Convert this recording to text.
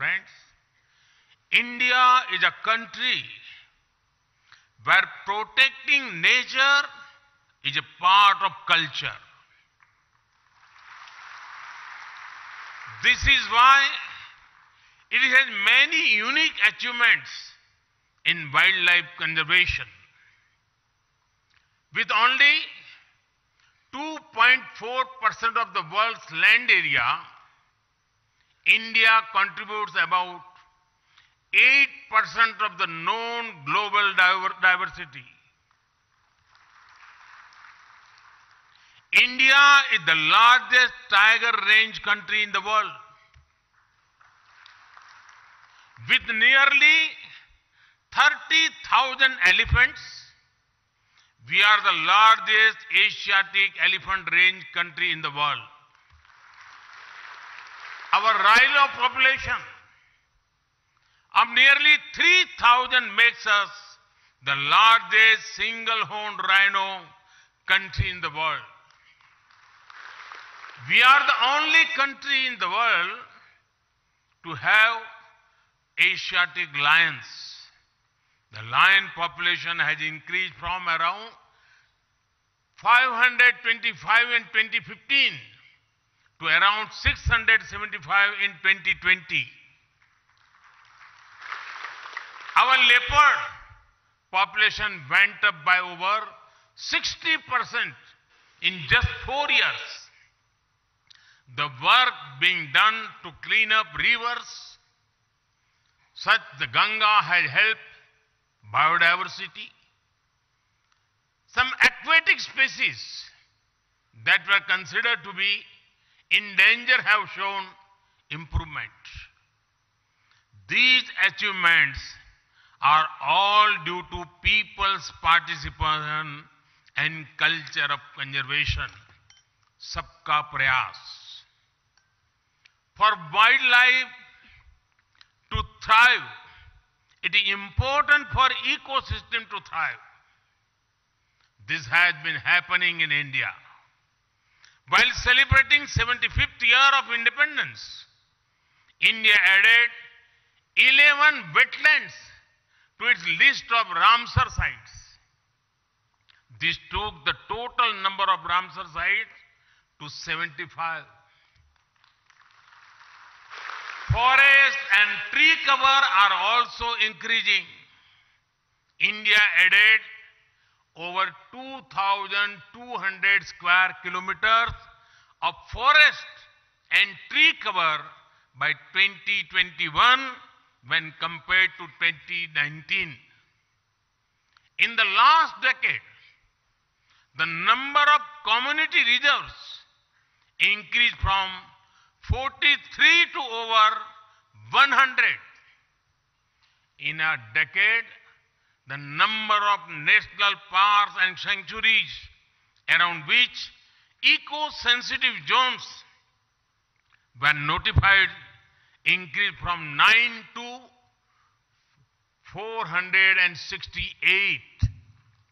Friends, India is a country where protecting nature is a part of culture. This is why it has many unique achievements in wildlife conservation. With only 2.4% of the world's land area, India contributes about 8% of the known global diver- diversity. India is the largest tiger range country in the world. With nearly 30,000 elephants, we are the largest Asiatic elephant range country in the world. Our rhino population of nearly 3,000 makes us the largest single-horned rhino country in the world. We are the only country in the world to have Asiatic lions. The lion population has increased from around 525 in 2015 to around 675 in 2020. Our leopard population went up by over 60% in just four years. The work being done to clean up rivers, such as the Ganga has helped biodiversity. Some aquatic species that were considered to be in danger have shown improvement. These achievements are all due to people's participation and culture of conservation. Sabka Prayas. For wildlife to thrive, it is important for ecosystem to thrive. This has been happening in India. While celebrating 75th year of independence, India added 11 wetlands to its list of Ramsar sites. This took the total number of Ramsar sites to 75. Forest and tree cover are also increasing. India added over 2,200 square kilometers of forest and tree cover by 2021 when compared to 2019. In the last decade, the number of community reserves increased from 43 to over 100. In a decade, the number of national parks and sanctuaries around which eco-sensitive zones were notified increased from 9 to 468.